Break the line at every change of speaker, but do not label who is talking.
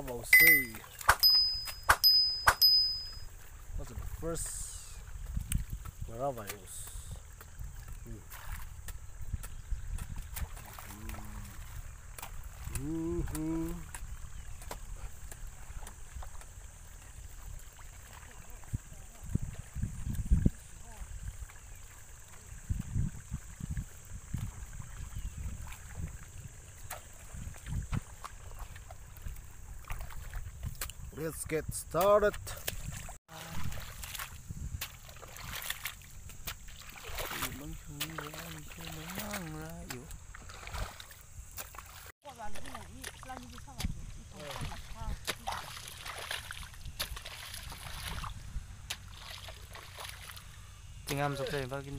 Bravo oh C. What's the first Bravo use? Mm. Mm -hmm. Let's get started.
tiếng am sắp dậy vào kinh